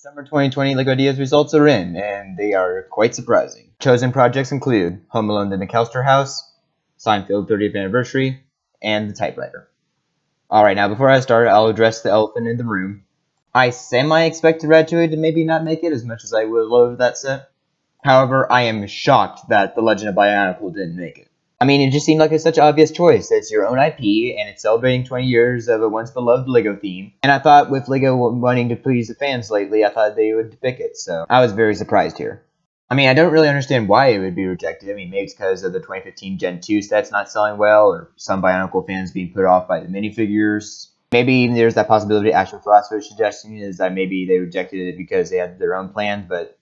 December 2020 LEGO Ideas results are in, and they are quite surprising. Chosen projects include Home Alone the McAllister House, Seinfeld 30th Anniversary, and The Typewriter. Alright, now before I start, I'll address the elephant in the room. I semi-expected Ratatouille to maybe not make it as much as I would love that set. However, I am shocked that The Legend of Bionicle didn't make it. I mean, it just seemed like a such an obvious choice. It's your own IP, and it's celebrating 20 years of a once beloved LEGO theme. And I thought with LEGO wanting to please the fans lately, I thought they would pick it, so I was very surprised here. I mean, I don't really understand why it would be rejected. I mean, maybe it's because of the 2015 Gen 2 sets not selling well, or some Bionicle fans being put off by the minifigures. Maybe there's that possibility Actual Philosopher's suggestion is that maybe they rejected it because they had their own plans, but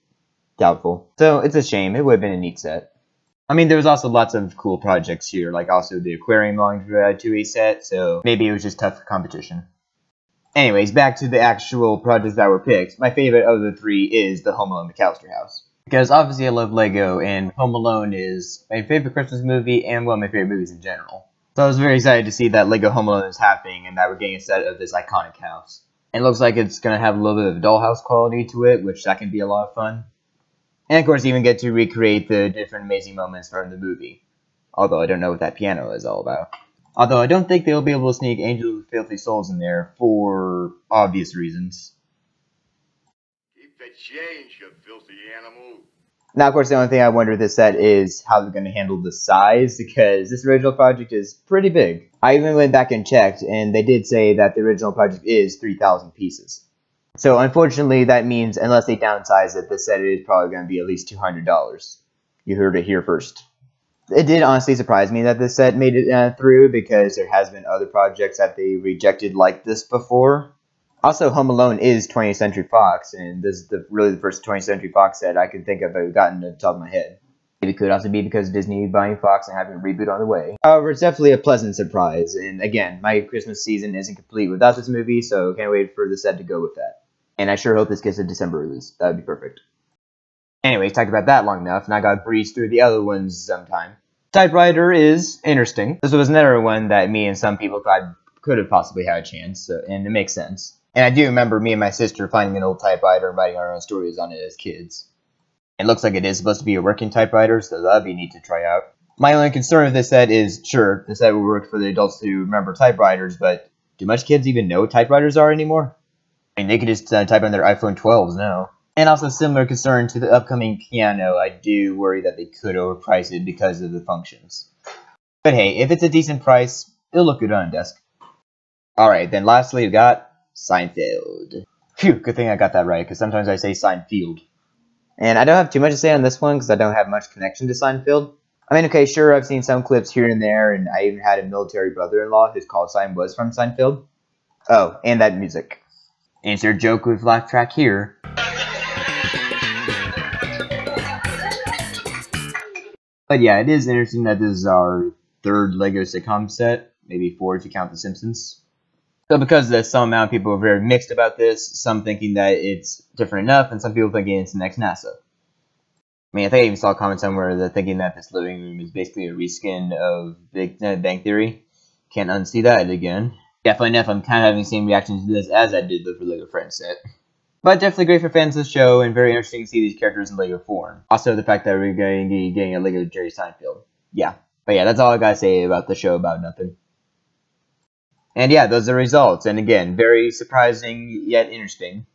doubtful. So it's a shame. It would have been a neat set. I mean, there was also lots of cool projects here, like also the aquarium belonged to a set, so maybe it was just tough competition. Anyways, back to the actual projects that were picked. My favorite of the three is the Home Alone McAllister House. Because obviously I love Lego, and Home Alone is my favorite Christmas movie and one of my favorite movies in general. So I was very excited to see that Lego Home Alone is happening and that we're getting a set of this iconic house. It looks like it's going to have a little bit of dollhouse quality to it, which that can be a lot of fun. And of course, even get to recreate the different amazing moments from the movie. Although I don't know what that piano is all about. Although I don't think they'll be able to sneak Angel with Filthy Souls in there for obvious reasons. Keep the change, you filthy animal. Now, of course, the only thing I wonder with this set is how they're going to handle the size, because this original project is pretty big. I even went back and checked, and they did say that the original project is 3,000 pieces. So unfortunately, that means unless they downsize it, the set is probably going to be at least $200. You heard it here first. It did honestly surprise me that this set made it uh, through because there has been other projects that they rejected like this before. Also, Home Alone is 20th Century Fox, and this is the, really the first 20th Century Fox set I can think of I've gotten to the top of my head. It could also be because Disney buying Fox and having a reboot on the way. However, it's definitely a pleasant surprise, and again, my Christmas season isn't complete without this movie, so can't wait for the set to go with that. And I sure hope this gets a December release. That would be perfect. Anyways, talked about that long enough, and I got breeze through the other ones sometime. Typewriter is interesting. This was another one that me and some people thought could have possibly had a chance, so, and it makes sense. And I do remember me and my sister finding an old typewriter and writing our own stories on it as kids. It looks like it is supposed to be a working typewriter, so that'd be neat to try out. My only concern with this set is, sure, the set will work for the adults who remember typewriters, but do much kids even know typewriters are anymore? Mean, they could just uh, type on their iPhone 12s now. And also, similar concern to the upcoming piano, I do worry that they could overprice it because of the functions. But hey, if it's a decent price, it'll look good on a desk. Alright, then lastly, we got Seinfeld. Phew, good thing I got that right, because sometimes I say Seinfeld. And I don't have too much to say on this one, because I don't have much connection to Seinfeld. I mean, okay, sure, I've seen some clips here and there, and I even had a military brother-in-law whose call sign was from Seinfeld. Oh, and that music. Insert joke with laugh track here. But yeah, it is interesting that this is our third LEGO sitcom set, maybe four if you count The Simpsons. So because of this, some amount of people are very mixed about this, some thinking that it's different enough, and some people thinking it's the next NASA. I mean, I think I even saw a comment somewhere that thinking that this living room is basically a reskin of Big uh, Bang Theory. Can't unsee that again. Definitely enough, I'm kind of having the same reaction to this as I did the for Lego Friends set. But definitely great for fans of the show, and very interesting to see these characters in Lego form. Also, the fact that we're going to be getting a Lego Jerry Seinfeld. Yeah. But yeah, that's all I gotta say about the show about nothing. And yeah, those are results. And again, very surprising yet interesting.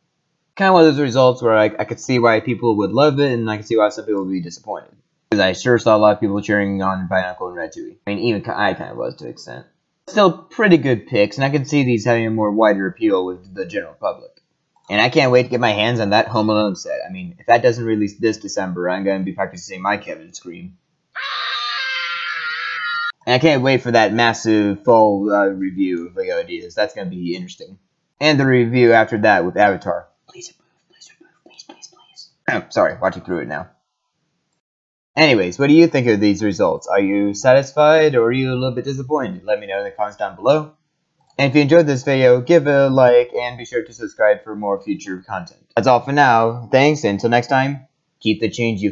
Kind of one of those results where I, I could see why people would love it, and I could see why some people would be disappointed. Because I sure saw a lot of people cheering on Bionicle and Ratatouille. I mean, even I kind of was to an extent. Still pretty good picks, and I can see these having a more wider appeal with the general public. And I can't wait to get my hands on that Home Alone set. I mean, if that doesn't release this December, I'm going to be practicing my Kevin scream. And I can't wait for that massive fall uh, review of Lego Ideas. That's going to be interesting. And the review after that with Avatar. Please approve, please approve, please, please, please. Oh, sorry, watching through it now. Anyways, what do you think of these results? Are you satisfied or are you a little bit disappointed? Let me know in the comments down below. And if you enjoyed this video, give a like and be sure to subscribe for more future content. That's all for now. Thanks, and until next time, keep the change you